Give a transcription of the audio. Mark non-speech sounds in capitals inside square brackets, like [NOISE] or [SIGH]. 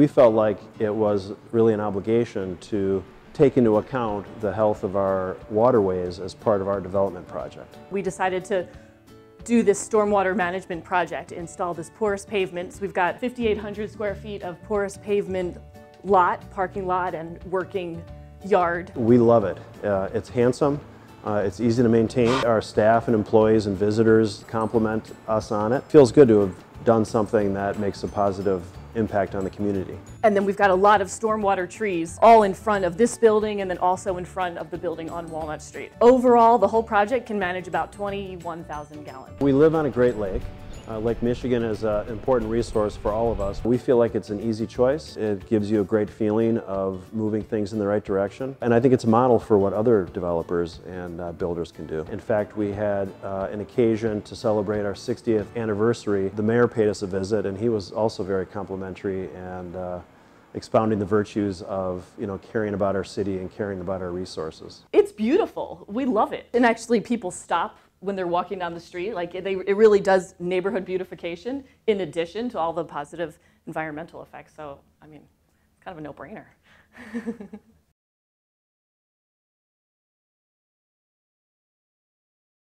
we felt like it was really an obligation to take into account the health of our waterways as part of our development project. We decided to do this stormwater management project, install this porous pavement. So we've got 5,800 square feet of porous pavement lot, parking lot, and working yard. We love it. Uh, it's handsome. Uh, it's easy to maintain. Our staff and employees and visitors compliment us on it. Feels good to have done something that makes a positive impact on the community. And then we've got a lot of stormwater trees all in front of this building and then also in front of the building on Walnut Street. Overall, the whole project can manage about 21,000 gallons. We live on a great lake. Uh, lake Michigan is an important resource for all of us. We feel like it's an easy choice. It gives you a great feeling of moving things in the right direction. And I think it's a model for what other developers and uh, builders can do. In fact, we had uh, an occasion to celebrate our 60th anniversary. The mayor paid us a visit and he was also very complimentary and uh, expounding the virtues of you know caring about our city and caring about our resources. It's beautiful. We love it. And actually people stop when they're walking down the street. Like they, it really does neighborhood beautification in addition to all the positive environmental effects. So, I mean, it's kind of a no-brainer. [LAUGHS]